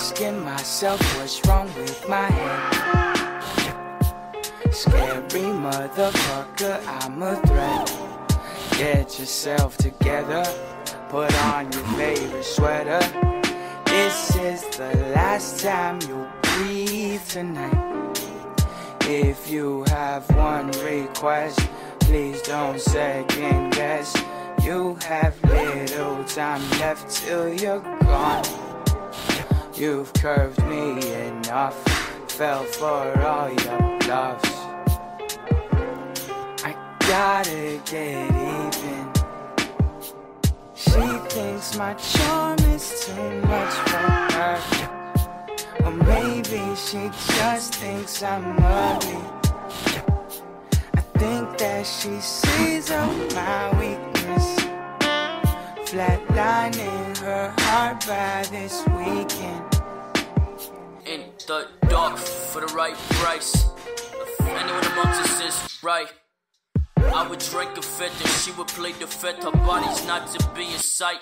asking myself what's wrong with my head. Scary motherfucker, I'm a threat. Get yourself together, put on your favorite sweater. This is the last time you breathe tonight. If you have one request, please don't second guess. You have little time left till you're gone. You've curved me enough, fell for all your bluffs. I gotta get even. She thinks my charm is too much for her. Or maybe she just thinks I'm ugly. I think that she sees all my. Flatlining her heart by this weekend. in the dark for the right price. Anyone amongst us is right, I would drink a fit and she would play the fit. Her body's not to be in sight.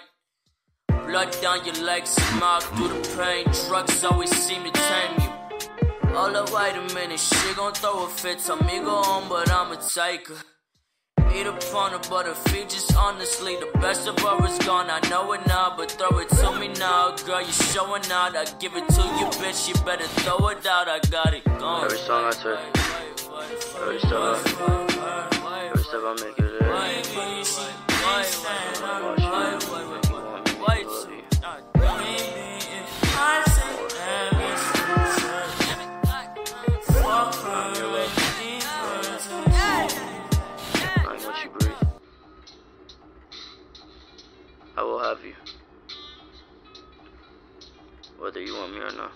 Blood down your legs, smile through the pain. Drugs always seem to tame you. All the vitamins, she gon' throw a fit. Tell me go on, but I'ma take her. Eat upon her, but her features honestly the best of her is gone. I know it now, but throw it to me now, girl. You showing out, I give it to you, bitch. You better throw it out. I got it gone. Every song I take, every step I, every step I make it there. I will have you. Whether you want me or not.